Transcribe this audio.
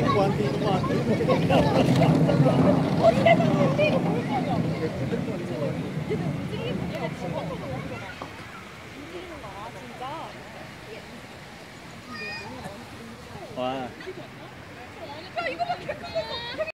没关系嘛。我今。